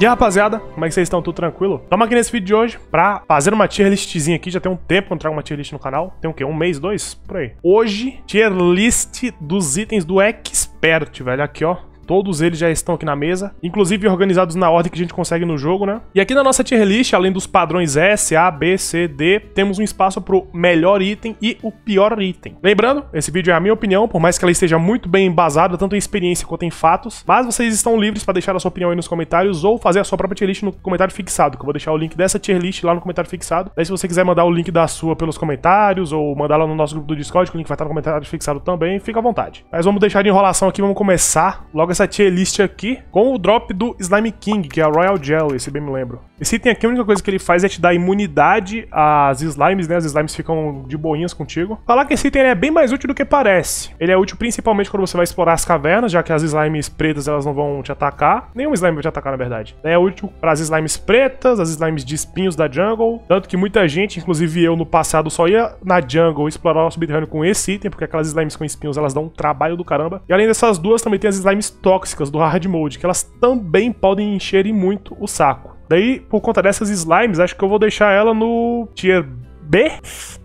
E rapaziada, como é que vocês estão? Tudo tranquilo? Estamos aqui nesse vídeo de hoje pra fazer uma tier listzinha aqui. Já tem um tempo que eu trago uma tier list no canal. Tem o quê? Um mês, dois? Por aí. Hoje, tier list dos itens do Expert, velho. Aqui, ó. Todos eles já estão aqui na mesa, inclusive organizados na ordem que a gente consegue no jogo, né? E aqui na nossa tier list, além dos padrões S, A, B, C, D, temos um espaço pro melhor item e o pior item. Lembrando, esse vídeo é a minha opinião, por mais que ela esteja muito bem embasada, tanto em experiência quanto em fatos, mas vocês estão livres para deixar a sua opinião aí nos comentários ou fazer a sua própria tier list no comentário fixado, que eu vou deixar o link dessa tier list lá no comentário fixado. Daí se você quiser mandar o link da sua pelos comentários ou mandar lá no nosso grupo do Discord, que o link vai estar no comentário fixado também, fica à vontade. Mas vamos deixar de enrolação aqui, vamos começar logo essa tier list aqui com o drop do Slime King, que é a Royal Gel, esse bem me lembro. Esse item aqui, a única coisa que ele faz é te dar imunidade às slimes, né? As slimes ficam de boinhas contigo. Falar que esse item é bem mais útil do que parece. Ele é útil principalmente quando você vai explorar as cavernas, já que as slimes pretas elas não vão te atacar. Nenhum slime vai te atacar, na verdade. É útil para as slimes pretas, as slimes de espinhos da jungle. Tanto que muita gente, inclusive eu no passado, só ia na jungle explorar o subterrâneo com esse item, porque aquelas slimes com espinhos elas dão um trabalho do caramba. E além dessas duas, também tem as slimes tóxicas do hard mode, que elas também podem encher muito o saco. Daí, por conta dessas slimes, acho que eu vou deixar ela no tier B?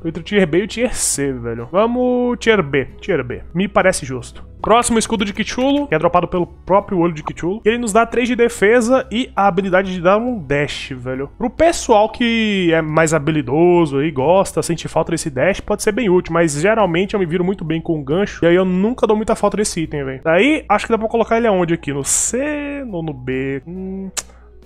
Entre o tier B e o tier C, velho. Vamos tier B, tier B. Me parece justo. Próximo escudo de Kichulo, que é dropado pelo próprio olho de Kichulo. Ele nos dá 3 de defesa e a habilidade de dar um dash, velho. Pro pessoal que é mais habilidoso e gosta, sente falta desse dash, pode ser bem útil, mas geralmente eu me viro muito bem com o gancho, e aí eu nunca dou muita falta desse item, velho. Daí, acho que dá pra colocar ele aonde aqui? No C ou no B? Hum...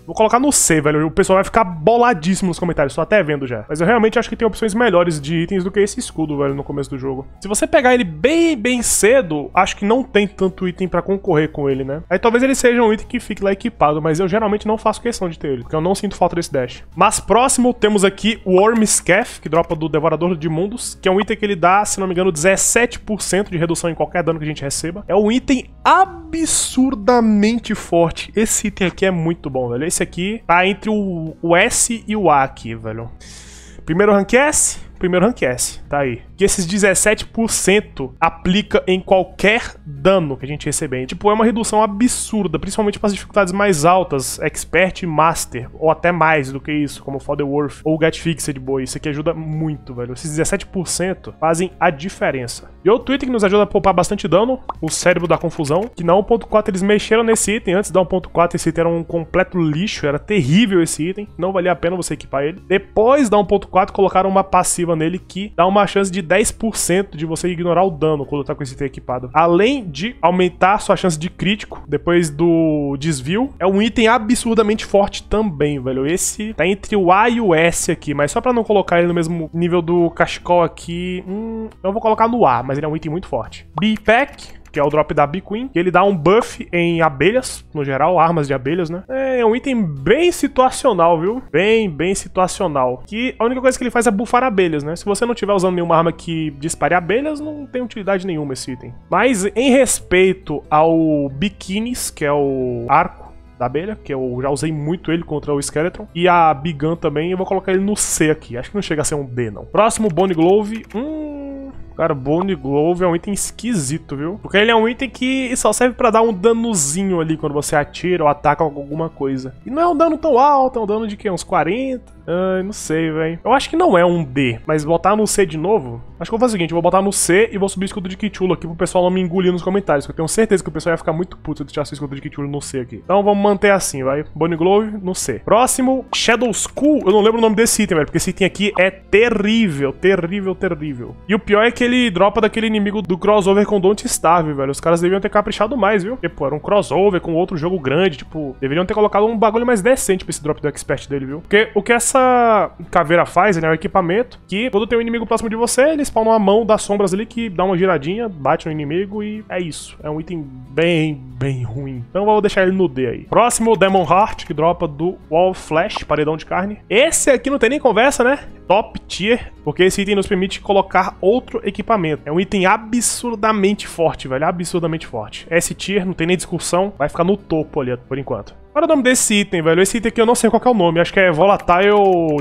Vou colocar no C, velho. O pessoal vai ficar boladíssimo nos comentários. Tô até vendo já. Mas eu realmente acho que tem opções melhores de itens do que esse escudo, velho, no começo do jogo. Se você pegar ele bem, bem cedo, acho que não tem tanto item pra concorrer com ele, né? Aí talvez ele seja um item que fique lá equipado, mas eu geralmente não faço questão de ter ele, porque eu não sinto falta desse dash. Mas próximo temos aqui o Wormscath, que dropa do Devorador de Mundos, que é um item que ele dá, se não me engano, 17% de redução em qualquer dano que a gente receba. É um item absurdamente forte. Esse item aqui é muito bom, velho. Esse esse aqui tá entre o, o S e o A aqui, velho. Primeiro rank S, primeiro rank S, tá aí que esses 17% aplica em qualquer dano que a gente receber. Tipo, é uma redução absurda, principalmente para as dificuldades mais altas, Expert e Master, ou até mais do que isso, como Fodder Worth ou Get Fixed Boy. Isso aqui ajuda muito, velho. Esses 17% fazem a diferença. E outro item que nos ajuda a poupar bastante dano, o Cérebro da Confusão, que na 1.4 eles mexeram nesse item. Antes da 1.4 esse item era um completo lixo, era terrível esse item, não valia a pena você equipar ele. Depois da 1.4 colocaram uma passiva nele que dá uma chance de 10% de você ignorar o dano quando tá com esse item equipado. Além de aumentar sua chance de crítico depois do desvio, é um item absurdamente forte também, velho. Esse tá entre o A e o S aqui, mas só pra não colocar ele no mesmo nível do cachecol aqui, hum, eu vou colocar no A, mas ele é um item muito forte. B-Pack, que é o drop da B-Queen, que ele dá um buff em abelhas, no geral, armas de abelhas, né? É um item bem situacional, viu? Bem, bem situacional. Que a única coisa que ele faz é buffar abelhas, né? Se você não tiver usando nenhuma arma que dispare abelhas, não tem utilidade nenhuma esse item. Mas em respeito ao Bikinis, que é o arco, da abelha, que eu já usei muito ele contra o Skeleton. E a Bigan também, eu vou colocar ele no C aqui. Acho que não chega a ser um D, não. Próximo, Bone Glove. Hum, Cara, Bone Glove é um item esquisito, viu? Porque ele é um item que só serve pra dar um danozinho ali quando você atira ou ataca alguma coisa. E não é um dano tão alto, é um dano de que? Uns 40? Ai, não sei, velho. Eu acho que não é um D, mas botar no C de novo. Acho que eu vou fazer o seguinte: eu vou botar no C e vou subir o escudo de Kichulo aqui pro pessoal não me engolir nos comentários. Que eu tenho certeza que o pessoal ia ficar muito puto se eu deixasse o escudo de Kichulo no C aqui. Então vamos manter assim, vai. Bone Glove no C. Próximo, Shadow Skull. Eu não lembro o nome desse item, velho, porque esse item aqui é terrível, terrível, terrível. E o pior é que ele dropa daquele inimigo do crossover com Don't Starve, velho. Os caras deviam ter caprichado mais, viu? Porque, pô, era um crossover com outro jogo grande, tipo, deveriam ter colocado um bagulho mais decente pra esse drop do expert dele, viu? Porque o que essa essa caveira faz, ele é um equipamento que quando tem um inimigo próximo de você, ele spawna uma mão das sombras ali que dá uma giradinha, bate no inimigo e é isso. É um item bem, bem ruim. Então vou deixar ele no D aí. Próximo, Demon Heart, que dropa do Wall Flash, paredão de carne. Esse aqui não tem nem conversa, né? Top tier, porque esse item nos permite colocar outro equipamento. É um item absurdamente forte, velho. Absurdamente forte. S tier, não tem nem discussão, vai ficar no topo ali por enquanto. Olha o nome desse item, velho. Esse item aqui eu não sei qual é o nome. Acho que é Volatile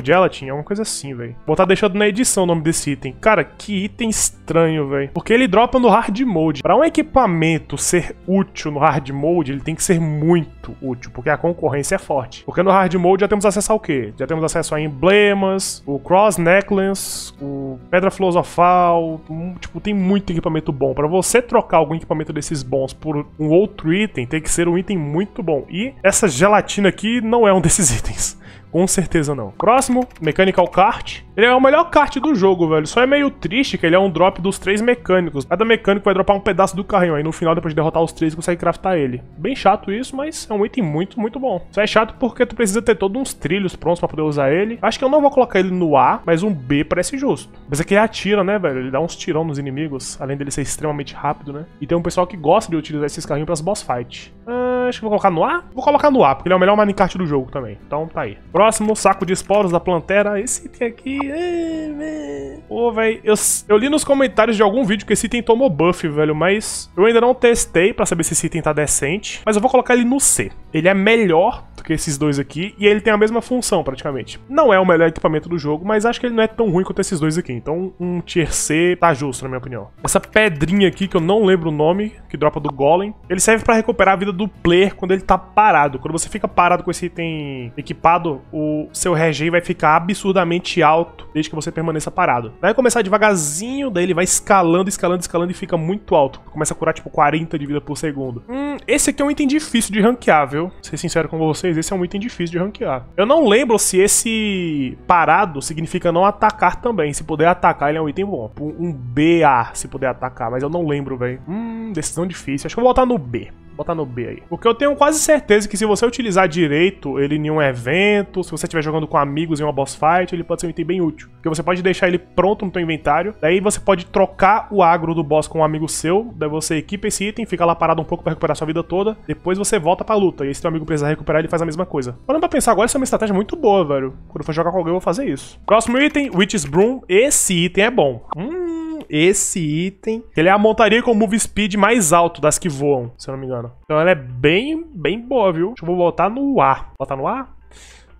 Gelatin, alguma coisa assim, velho. Vou estar deixando na edição o nome desse item. Cara, que item estranho, velho. Porque ele dropa no Hard Mode. Pra um equipamento ser útil no Hard Mode, ele tem que ser muito útil, porque a concorrência é forte. Porque no Hard Mode já temos acesso ao quê? Já temos acesso a emblemas, o Cross Necklace, o Pedra Filosofal. Tipo, tem muito equipamento bom. Pra você trocar algum equipamento desses bons por um outro item, tem que ser um item muito bom. E essa gelatina aqui não é um desses itens. Com certeza não. Próximo, Mechanical Kart. Ele é o melhor kart do jogo, velho. Só é meio triste que ele é um drop dos três mecânicos. Cada mecânico vai dropar um pedaço do carrinho. Aí no final, depois de derrotar os três, consegue craftar ele. Bem chato isso, mas é um item muito, muito bom. Só é chato porque tu precisa ter todos uns trilhos prontos pra poder usar ele. Acho que eu não vou colocar ele no A, mas um B parece justo. Mas aqui ele atira, né, velho? Ele dá uns tirão nos inimigos, além dele ser extremamente rápido, né? E tem um pessoal que gosta de utilizar esses carrinhos pras boss fight. Ah, acho que vou colocar no A? Vou colocar no A, porque ele é o melhor minecart do jogo também. Então tá aí. Próximo, saco de esporos da Plantera. Esse item aqui... É... Pô, velho, eu, eu li nos comentários de algum vídeo que esse item tomou buff, velho, mas eu ainda não testei pra saber se esse item tá decente. Mas eu vou colocar ele no C. Ele é melhor do que esses dois aqui e ele tem a mesma função, praticamente. Não é o melhor equipamento do jogo, mas acho que ele não é tão ruim quanto esses dois aqui. Então, um tier C tá justo, na minha opinião. Essa pedrinha aqui, que eu não lembro o nome, que dropa do Golem, ele serve pra recuperar a vida do player quando ele tá parado. Quando você fica parado com esse item equipado, o seu regen vai ficar absurdamente alto desde que você permaneça parado. Vai começar devagarzinho, daí ele vai escalando, escalando, escalando e fica muito alto. Começa a curar tipo 40 de vida por segundo. Hum, esse aqui é um item difícil de ranquear, viu? Ser sincero com vocês, esse é um item difícil de ranquear. Eu não lembro se esse parado significa não atacar também. Se puder atacar, ele é um item bom. Um BA, se puder atacar, mas eu não lembro, velho. Hum, decisão difícil. Acho que eu vou botar no B botar no B aí. Porque eu tenho quase certeza que se você utilizar direito ele em um evento, se você estiver jogando com amigos em uma boss fight, ele pode ser um item bem útil. Porque você pode deixar ele pronto no seu inventário, daí você pode trocar o agro do boss com um amigo seu, daí você equipa esse item, fica lá parado um pouco pra recuperar sua vida toda, depois você volta pra luta, e se seu amigo precisar recuperar, ele faz a mesma coisa. Parando pra pensar agora, essa é uma estratégia muito boa, velho. Quando eu for jogar com alguém, eu vou fazer isso. Próximo item, Witch's Broom. Esse item é bom. Hum, esse item. Ele é a montaria com move speed mais alto das que voam, se eu não me engano. Então ela é bem, bem boa, viu? Deixa eu botar no A. Botar no A?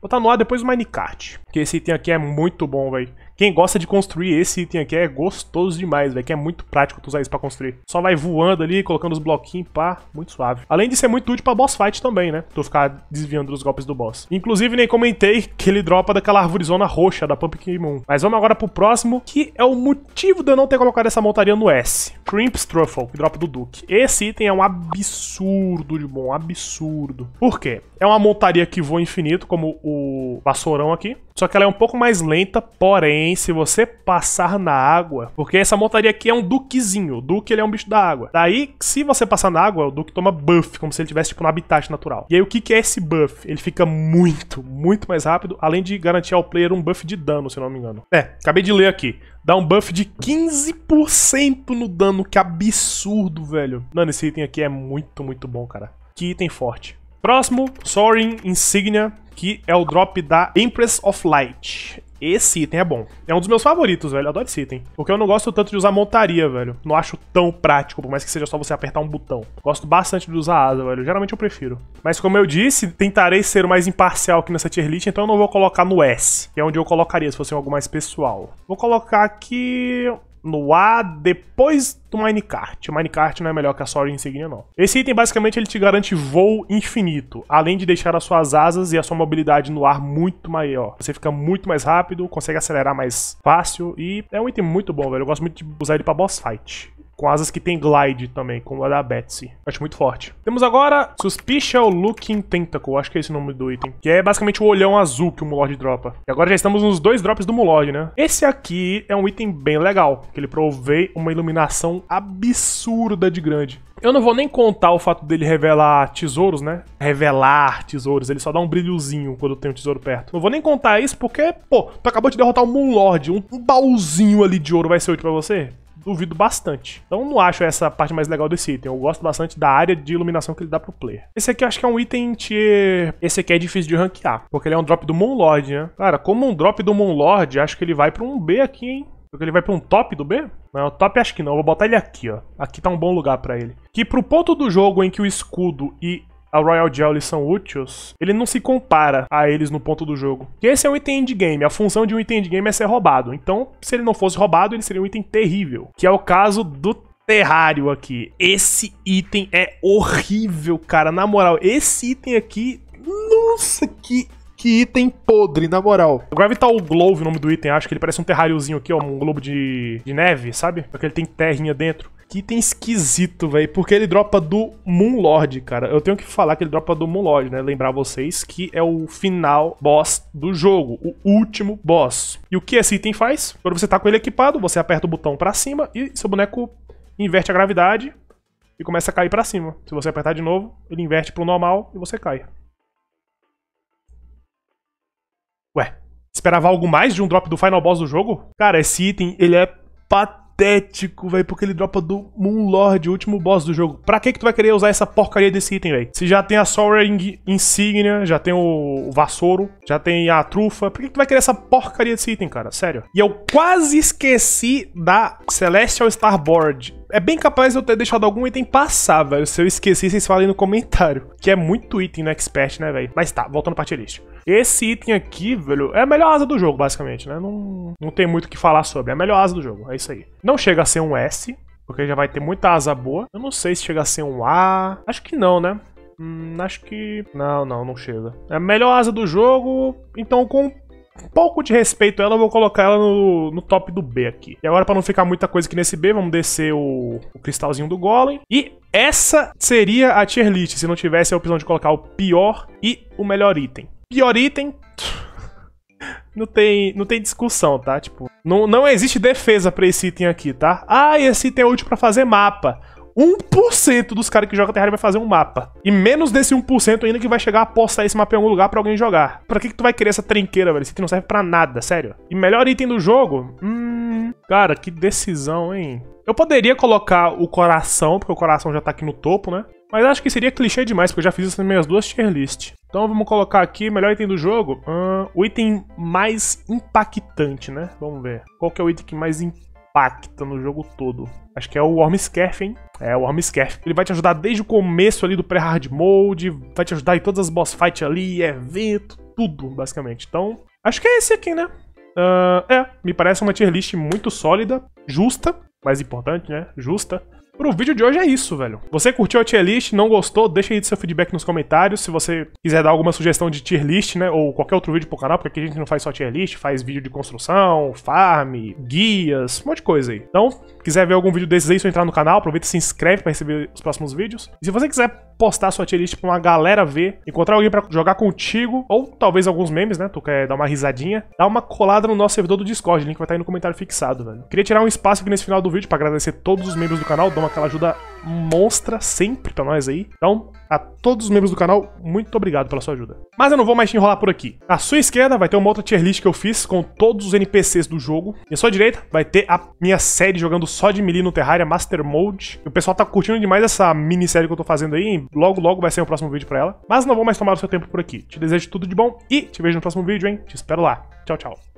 Botar no A depois o minecart. Porque esse item aqui é muito bom, velho. Quem gosta de construir esse item aqui é gostoso demais, velho. Que é muito prático tu usar isso pra construir. Só vai voando ali, colocando os bloquinhos, pá, muito suave. Além de ser muito útil pra boss fight também, né? Tu ficar desviando dos golpes do boss. Inclusive, nem comentei que ele dropa daquela árvorezona roxa da Pumpkin Moon. Mas vamos agora pro próximo, que é o motivo de eu não ter colocado essa montaria no S. Crimp Truffle, que dropa do Duke. Esse item é um absurdo de bom, absurdo. Por quê? É uma montaria que voa infinito, como o vassourão aqui. Só que ela é um pouco mais lenta, porém, se você passar na água, porque essa montaria aqui é um duquezinho, o duque ele é um bicho da água. Daí, se você passar na água, o duque toma buff, como se ele tivesse tipo no habitat natural. E aí o que, que é esse buff? Ele fica muito, muito mais rápido, além de garantir ao player um buff de dano, se não me engano. É, acabei de ler aqui. Dá um buff de 15% no dano, que absurdo, velho. Mano, esse item aqui é muito, muito bom, cara. Que item forte. Próximo, Soaring Insignia, que é o drop da Empress of Light. Esse item é bom. É um dos meus favoritos, velho. Eu adoro esse item. Porque eu não gosto tanto de usar montaria, velho. Não acho tão prático, por mais que seja só você apertar um botão. Gosto bastante de usar asa, velho. Geralmente eu prefiro. Mas como eu disse, tentarei ser o mais imparcial aqui nessa tier list, então eu não vou colocar no S, que é onde eu colocaria se fosse algo mais pessoal. Vou colocar aqui no A depois do Minecart. O Minecart não é melhor que a Soaring Insignia, não. Esse item, basicamente, ele te garante voo infinito, além de deixar as suas asas e a sua mobilidade no ar muito maior. Você fica muito mais rápido, consegue acelerar mais fácil e é um item muito bom, velho. Eu gosto muito de usar ele pra boss fight com asas que tem glide também, como a da Betsy. Acho muito forte. Temos agora Suspicial Looking Tentacle, acho que é esse o nome do item. Que é basicamente o olhão azul que o Mulord dropa. E agora já estamos nos dois drops do Mulord, né? Esse aqui é um item bem legal, que ele provê uma iluminação absurda de grande. Eu não vou nem contar o fato dele revelar tesouros, né? Revelar tesouros. Ele só dá um brilhozinho quando tem um tesouro perto. Não vou nem contar isso porque, pô, tu acabou de derrotar o Moonlord. Um, um baúzinho ali de ouro vai ser útil pra você? Duvido bastante. Então não acho essa parte mais legal desse item. Eu gosto bastante da área de iluminação que ele dá pro player. Esse aqui eu acho que é um item tier... Esse aqui é difícil de ranquear, porque ele é um drop do Moonlord, né? Cara, como um drop do Moonlord, acho que ele vai pra um B aqui, hein? Porque ele vai pra um top do B? Não, o top acho que não. Eu vou botar ele aqui, ó. Aqui tá um bom lugar pra ele. Que pro ponto do jogo em que o escudo e a Royal Jelly são úteis, ele não se compara a eles no ponto do jogo. E esse é um item de game. A função de um item de game é ser roubado. Então, se ele não fosse roubado, ele seria um item terrível. Que é o caso do terrário aqui. Esse item é horrível, cara. Na moral, esse item aqui. Nossa, que que item podre, na moral. O Gravital Glove, o nome do item, acho que ele parece um terráriozinho aqui, ó, um globo de, de neve, sabe? Porque ele tem terrinha dentro. Que item esquisito, velho, porque ele dropa do Moonlord, cara. Eu tenho que falar que ele dropa do Moonlord, né? Lembrar vocês que é o final boss do jogo, o último boss. E o que esse item faz? Quando você tá com ele equipado, você aperta o botão pra cima e seu boneco inverte a gravidade e começa a cair pra cima. Se você apertar de novo, ele inverte pro normal e você cai. Ué, esperava algo mais de um drop do final boss do jogo? Cara, esse item, ele é patético, velho, porque ele dropa do Moonlord, o último boss do jogo. Pra que que tu vai querer usar essa porcaria desse item, velho? Se já tem a Soaring Insignia, já tem o Vassouro, já tem a Trufa, por que que tu vai querer essa porcaria desse item, cara? Sério. E eu quase esqueci da Celestial Starboard é bem capaz de eu ter deixado algum item passar, velho. Se eu esqueci, vocês falem no comentário. Que é muito item no Expert, né, velho? Mas tá, voltando pra tier list. Esse item aqui, velho, é a melhor asa do jogo, basicamente, né? Não, não tem muito o que falar sobre. É a melhor asa do jogo, é isso aí. Não chega a ser um S, porque já vai ter muita asa boa. Eu não sei se chega a ser um A. Acho que não, né? Hum, acho que. Não, não, não chega. É a melhor asa do jogo. Então, com um pouco de respeito a ela, eu vou colocar ela no, no top do B aqui. E agora, para não ficar muita coisa aqui nesse B, vamos descer o, o cristalzinho do Golem. E essa seria a tier list, se não tivesse a opção de colocar o pior e o melhor item. Pior item... Não tem, não tem discussão, tá? Tipo, não, não existe defesa pra esse item aqui, tá? Ah, esse item é útil pra fazer mapa. 1% dos caras que jogam Terraria vai fazer um mapa. E menos desse 1% ainda que vai chegar a postar esse mapa em algum lugar pra alguém jogar. Pra que, que tu vai querer essa trinqueira, velho? Esse item não serve pra nada, sério. E melhor item do jogo? Hum. Cara, que decisão, hein? Eu poderia colocar o coração, porque o coração já tá aqui no topo, né? Mas acho que seria clichê demais, porque eu já fiz isso nas minhas duas tier list. Então vamos colocar aqui, melhor item do jogo. Uh, o item mais impactante, né? Vamos ver. Qual que é o item que mais impacta no jogo todo? Acho que é o Wormscarf, hein? É, o Wormscarf. Ele vai te ajudar desde o começo ali do pré-hard mode, vai te ajudar em todas as boss fights ali, evento, tudo, basicamente. Então, acho que é esse aqui, né? Uh, é, me parece uma tier list muito sólida, justa, mais importante, né? Justa. Pro vídeo de hoje é isso, velho. Você curtiu a tier list, não gostou? Deixa aí seu feedback nos comentários. Se você quiser dar alguma sugestão de tier list, né? Ou qualquer outro vídeo pro canal, porque aqui a gente não faz só tier list, faz vídeo de construção, farm, guias, um monte de coisa aí. Então, quiser ver algum vídeo desses aí, é só entrar no canal, aproveita e se inscreve pra receber os próximos vídeos. E se você quiser postar sua tier list pra uma galera ver, encontrar alguém pra jogar contigo, ou talvez alguns memes, né? Tu quer dar uma risadinha, dá uma colada no nosso servidor do Discord, o link vai estar aí no comentário fixado, velho. Queria tirar um espaço aqui nesse final do vídeo pra agradecer todos os membros do canal, dão aquela ajuda monstra sempre pra nós aí. Então, a todos os membros do canal, muito obrigado pela sua ajuda. Mas eu não vou mais te enrolar por aqui. À sua esquerda vai ter uma outra tier list que eu fiz com todos os NPCs do jogo. E à sua direita vai ter a minha série jogando só de melee no Terraria Master Mode. E o pessoal tá curtindo demais essa minissérie que eu tô fazendo aí. Logo, logo vai ser o próximo vídeo pra ela. Mas não vou mais tomar o seu tempo por aqui. Te desejo tudo de bom e te vejo no próximo vídeo, hein? Te espero lá. Tchau, tchau.